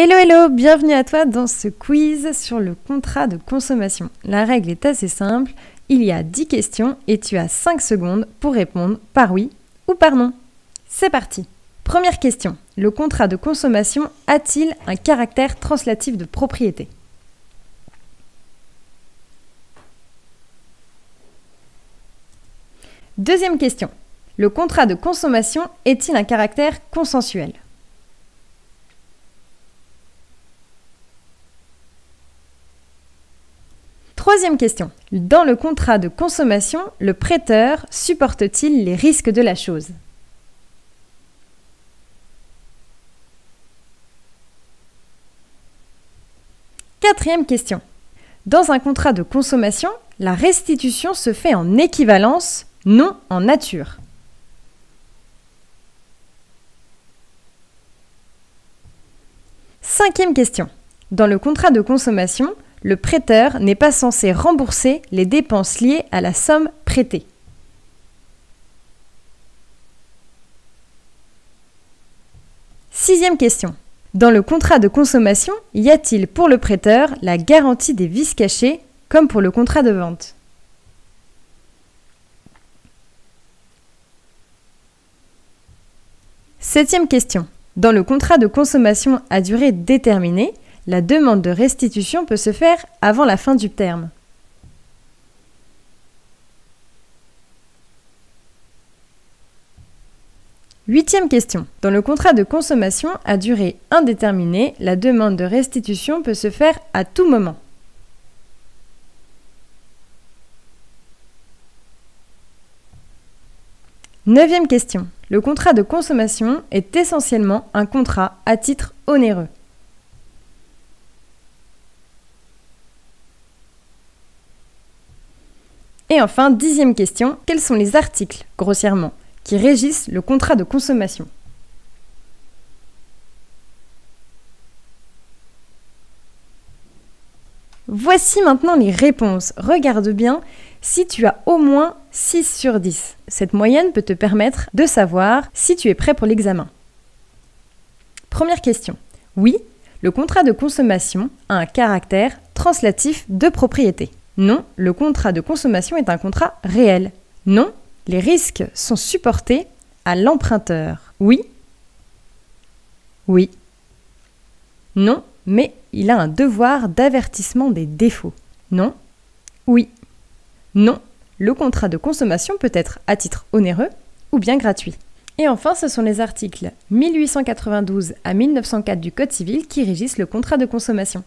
Hello hello, bienvenue à toi dans ce quiz sur le contrat de consommation. La règle est assez simple, il y a 10 questions et tu as 5 secondes pour répondre par oui ou par non. C'est parti Première question, le contrat de consommation a-t-il un caractère translatif de propriété? Deuxième question, le contrat de consommation est-il un caractère consensuel? Troisième question. Dans le contrat de consommation, le prêteur supporte-t-il les risques de la chose? Quatrième question. Dans un contrat de consommation, la restitution se fait en équivalence, non en nature. Cinquième question. Dans le contrat de consommation, le prêteur n'est pas censé rembourser les dépenses liées à la somme prêtée. Sixième question. Dans le contrat de consommation, y a-t-il pour le prêteur la garantie des vices cachés comme pour le contrat de vente? Septième question. Dans le contrat de consommation à durée déterminée, la demande de restitution peut se faire avant la fin du terme. Huitième question. Dans le contrat de consommation à durée indéterminée, la demande de restitution peut se faire à tout moment. Neuvième question. Le contrat de consommation est essentiellement un contrat à titre onéreux. Et enfin, dixième question, quels sont les articles, grossièrement, qui régissent le contrat de consommation? Voici maintenant les réponses. Regarde bien si tu as au moins 6 sur 10. Cette moyenne peut te permettre de savoir si tu es prêt pour l'examen. Première question. Oui, le contrat de consommation a un caractère translatif de propriété. Non, le contrat de consommation est un contrat réel. Non, les risques sont supportés à l'emprunteur. Oui. Oui. Non, mais il a un devoir d'avertissement des défauts. Non. Oui. Non, le contrat de consommation peut être à titre onéreux ou bien gratuit. Et enfin, ce sont les articles 1892 à 1904 du Code civil qui régissent le contrat de consommation.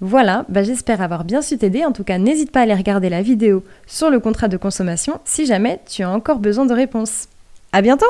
Voilà, bah, j'espère avoir bien su t'aider. En tout cas, n'hésite pas à aller regarder la vidéo sur le contrat de consommation si jamais tu as encore besoin de réponses. À bientôt!